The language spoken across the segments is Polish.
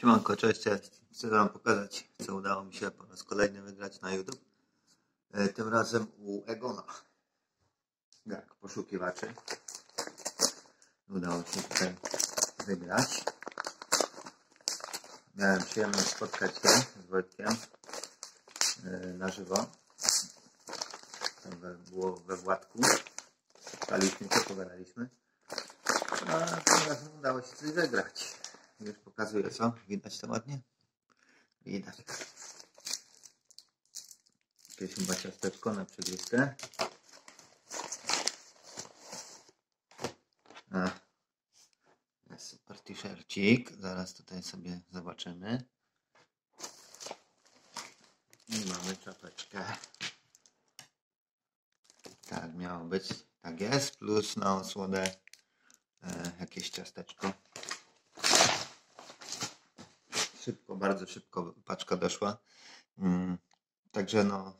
Siemanko, cześć. Chcę wam pokazać, co udało mi się po raz kolejny wygrać na YouTube. E, Tym razem u Egona. Jak poszukiwaczy. Udało się tutaj wygrać. Miałem przyjemność spotkać się z Wojtkiem e, na żywo. Tam było we Władku. Staliśmy się, pogadaliśmy. A tym razem udało się coś wygrać. Już pokazuję co? Widać to ładnie? Widać. Jakieś chyba ciasteczko na przegryzkę. A. Jest super t-shircik. Zaraz tutaj sobie zobaczymy. I mamy czapeczkę. Tak miało być. Tak jest. Plus na osłodę e, jakieś ciasteczko. Szybko, bardzo szybko paczka doszła. Mm, Także no,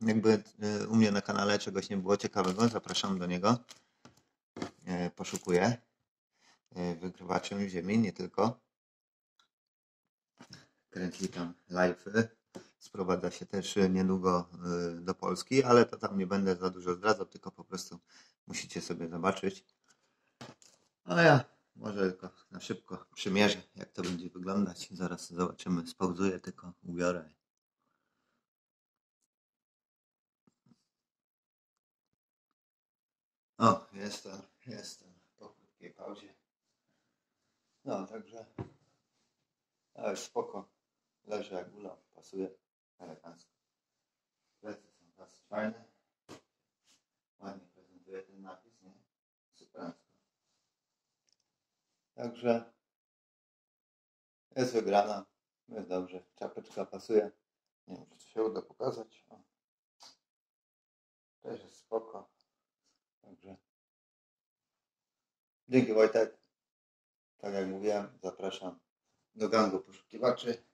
jakby y, u mnie na kanale czegoś nie było ciekawego, zapraszam do niego. E, Poszukuję e, wygrywaczem ziemi, nie tylko. Kręci tam live'y. Sprowadza się też y, niedługo y, do Polski, ale to tam nie będę za dużo zdradzał, tylko po prostu musicie sobie zobaczyć. A ja może tylko na szybko przymierzę, jak to będzie wyglądać. Zaraz zobaczymy. Spauzuję, tylko ubiorę. O, jestem, jestem po krótkiej pauzie. No, także ale spoko. Leży jak gula, pasuje elegancko. Plecy są dosyć fajne. Ładnie prezentuje ten napis, nie? Superancko. Także jest wygrana. Jest dobrze. Czapeczka pasuje. Nie wiem, czy to się uda pokazać. O. Też jest spoko. Także dzięki Wojtek. Tak jak mówiłem, zapraszam do gangu poszukiwaczy.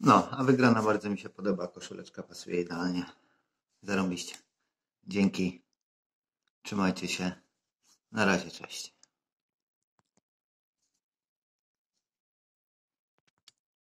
No, a wygrana bardzo mi się podoba. Koszuleczka pasuje idealnie. Zarąbiście. Dzięki. Trzymajcie się. Razie, cześć.